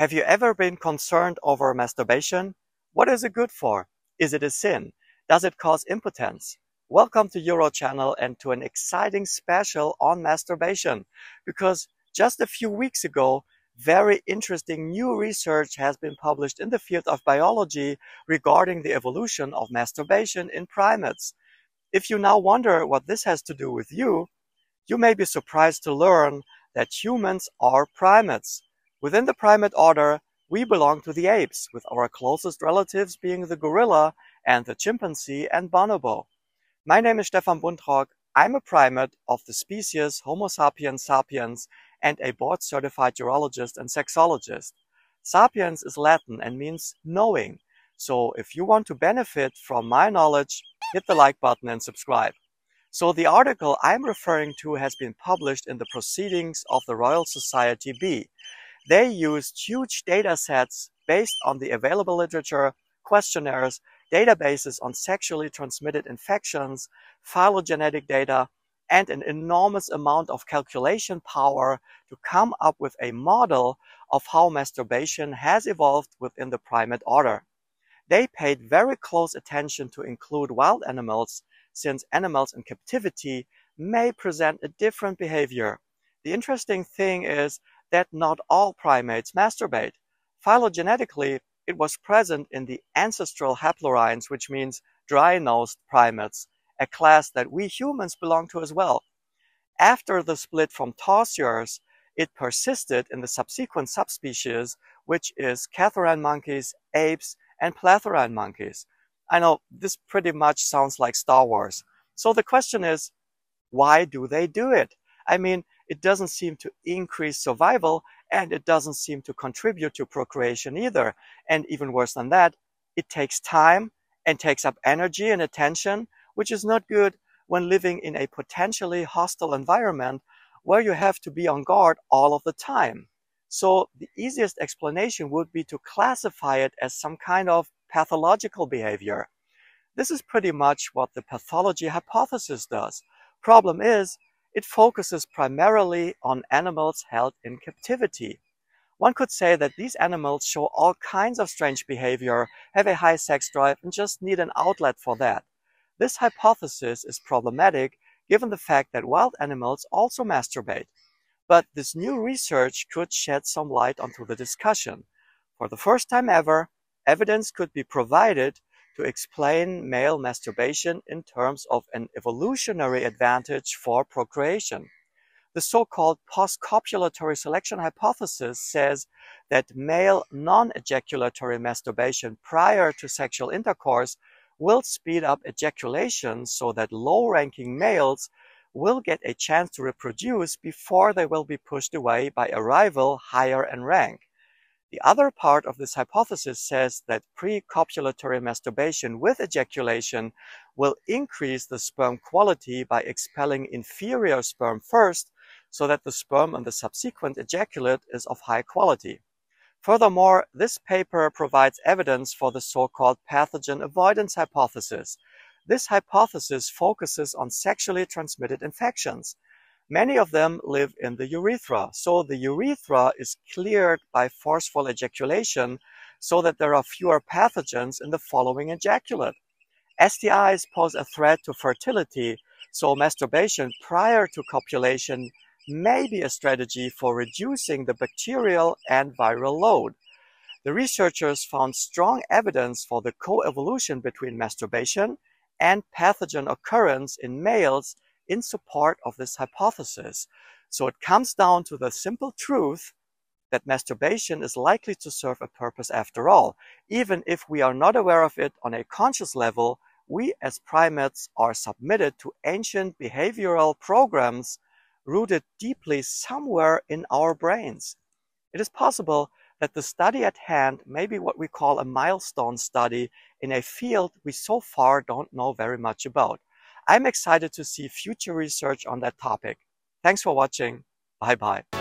Have you ever been concerned over masturbation? What is it good for? Is it a sin? Does it cause impotence? Welcome to UroChannel and to an exciting special on masturbation. Because just a few weeks ago, very interesting new research has been published in the field of biology regarding the evolution of masturbation in primates. If you now wonder what this has to do with you, you may be surprised to learn that humans are primates. Within the primate order, we belong to the apes, with our closest relatives being the gorilla and the chimpanzee and bonobo. My name is Stefan Buntrock. I'm a primate of the species Homo sapiens sapiens and a board certified urologist and sexologist. Sapiens is Latin and means knowing. So if you want to benefit from my knowledge, hit the like button and subscribe. So the article I'm referring to has been published in the Proceedings of the Royal Society B. They used huge data sets based on the available literature, questionnaires, databases on sexually transmitted infections, phylogenetic data, and an enormous amount of calculation power to come up with a model of how masturbation has evolved within the primate order. They paid very close attention to include wild animals since animals in captivity may present a different behavior. The interesting thing is that not all primates masturbate. Phylogenetically, it was present in the ancestral haplorhines, which means dry-nosed primates, a class that we humans belong to as well. After the split from tarsiers, it persisted in the subsequent subspecies, which is Catarrhine monkeys, apes, and Platyrrhine monkeys. I know this pretty much sounds like Star Wars. So the question is, why do they do it? I mean, it doesn't seem to increase survival and it doesn't seem to contribute to procreation either. And even worse than that, it takes time and takes up energy and attention, which is not good when living in a potentially hostile environment where you have to be on guard all of the time. So the easiest explanation would be to classify it as some kind of pathological behavior. This is pretty much what the pathology hypothesis does. Problem is, it focuses primarily on animals held in captivity. One could say that these animals show all kinds of strange behavior, have a high sex drive, and just need an outlet for that. This hypothesis is problematic given the fact that wild animals also masturbate. But this new research could shed some light onto the discussion. For the first time ever, evidence could be provided to explain male masturbation in terms of an evolutionary advantage for procreation. The so-called post-copulatory selection hypothesis says that male non-ejaculatory masturbation prior to sexual intercourse will speed up ejaculation so that low-ranking males will get a chance to reproduce before they will be pushed away by a rival higher in rank. The other part of this hypothesis says that pre-copulatory masturbation with ejaculation will increase the sperm quality by expelling inferior sperm first so that the sperm and the subsequent ejaculate is of high quality. Furthermore, this paper provides evidence for the so-called pathogen avoidance hypothesis. This hypothesis focuses on sexually transmitted infections. Many of them live in the urethra, so the urethra is cleared by forceful ejaculation so that there are fewer pathogens in the following ejaculate. STIs pose a threat to fertility, so masturbation prior to copulation may be a strategy for reducing the bacterial and viral load. The researchers found strong evidence for the coevolution between masturbation and pathogen occurrence in males in support of this hypothesis. So it comes down to the simple truth that masturbation is likely to serve a purpose after all. Even if we are not aware of it on a conscious level, we as primates are submitted to ancient behavioral programs rooted deeply somewhere in our brains. It is possible that the study at hand may be what we call a milestone study in a field we so far don't know very much about. I'm excited to see future research on that topic. Thanks for watching. Bye bye.